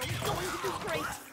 You're going to do great.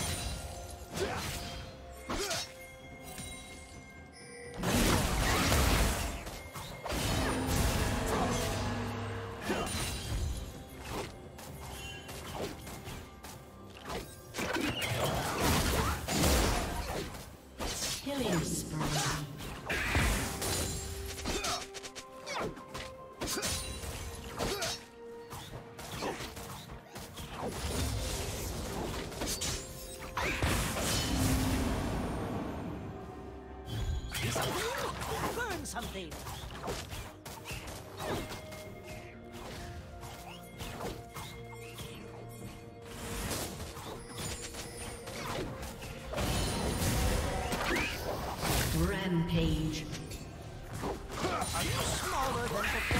Wow. something. Rampage. Are you smaller than before?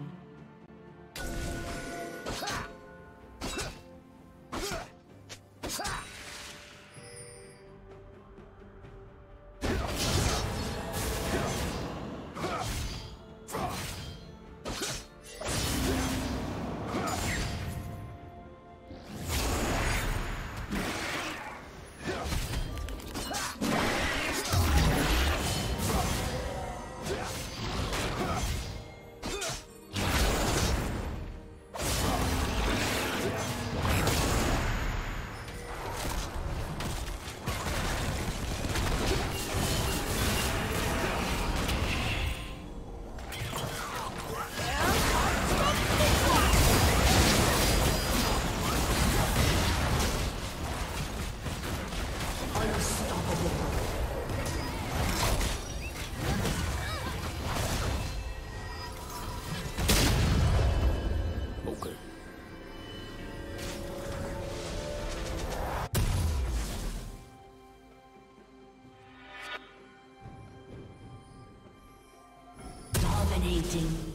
Dominating.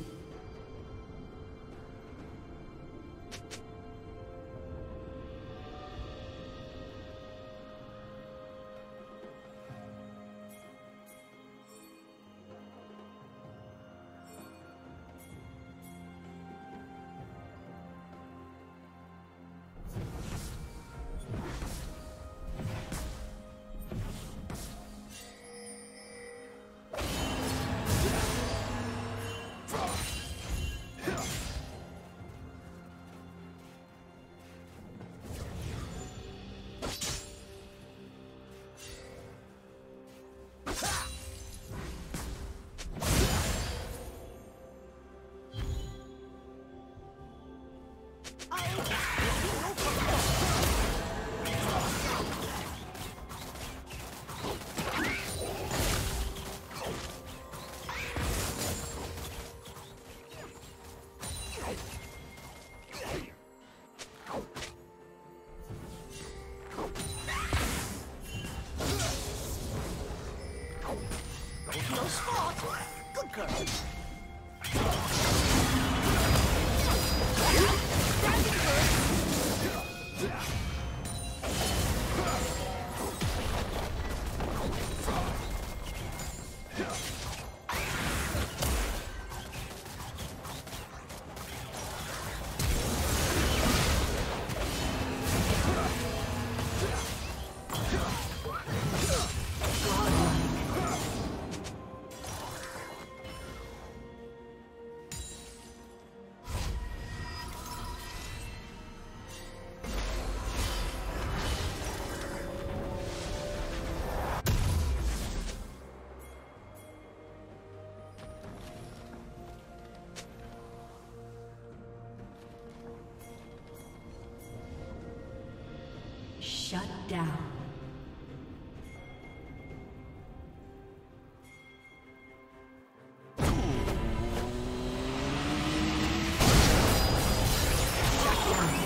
down. Shut down.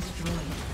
Destroyed.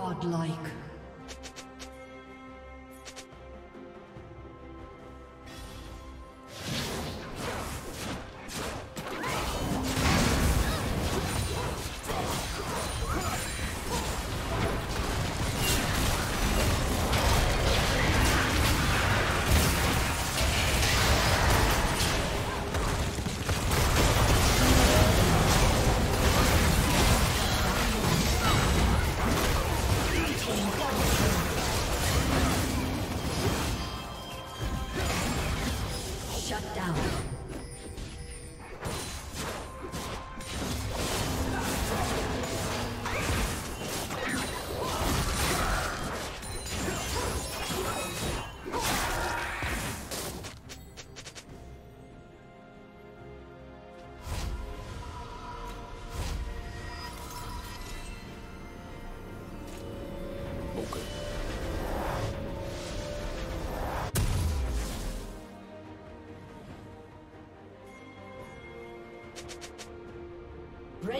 Godlike.